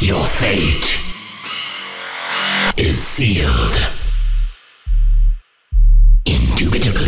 Your fate is sealed. Indubitably.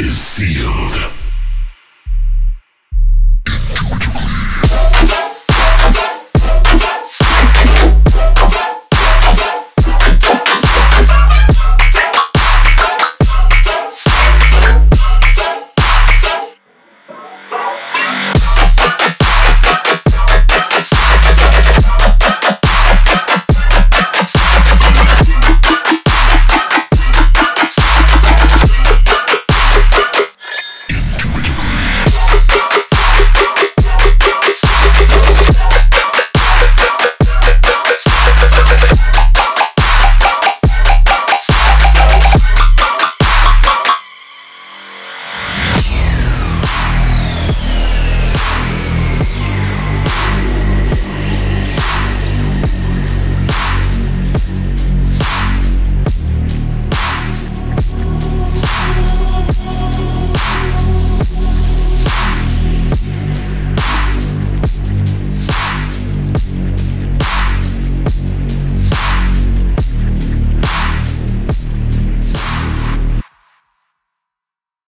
is sealed.